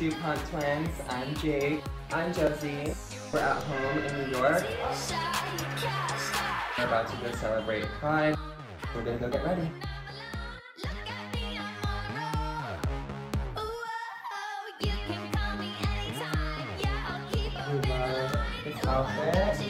Dupont twins. I'm Jake. I'm Josie. We're at home in New York. We're about to go celebrate Pride. We're gonna go get ready. We love this.